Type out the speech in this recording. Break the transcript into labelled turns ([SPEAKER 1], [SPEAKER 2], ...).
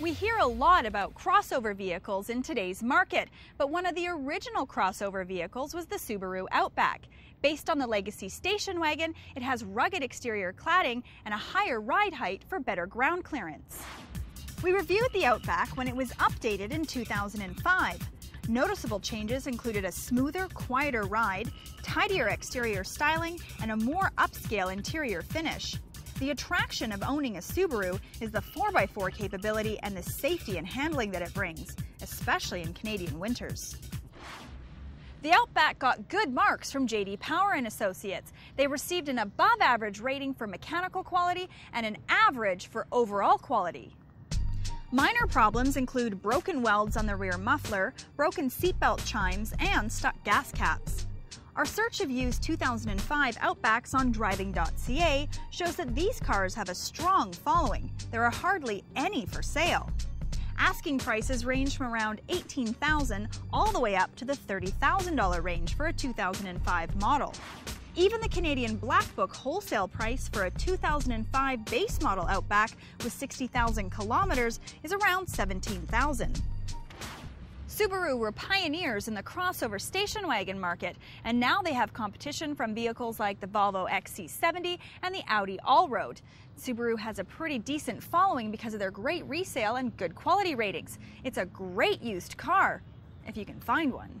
[SPEAKER 1] We hear a lot about crossover vehicles in today's market, but one of the original crossover vehicles was the Subaru Outback. Based on the legacy station wagon, it has rugged exterior cladding and a higher ride height for better ground clearance. We reviewed the Outback when it was updated in 2005. Noticeable changes included a smoother, quieter ride, tidier exterior styling, and a more upscale interior finish. The attraction of owning a Subaru is the 4x4 capability and the safety and handling that it brings, especially in Canadian winters. The Outback got good marks from JD Power and Associates. They received an above average rating for mechanical quality and an average for overall quality. Minor problems include broken welds on the rear muffler, broken seatbelt chimes, and stuck gas caps. Our search of used 2005 Outbacks on driving.ca shows that these cars have a strong following. There are hardly any for sale. Asking prices range from around 18,000 all the way up to the $30,000 range for a 2005 model. Even the Canadian Black Book wholesale price for a 2005 base model Outback with 60,000 kilometers is around 17,000. Subaru were pioneers in the crossover station wagon market, and now they have competition from vehicles like the Volvo XC70 and the Audi Allroad. Subaru has a pretty decent following because of their great resale and good quality ratings. It's a great used car, if you can find one.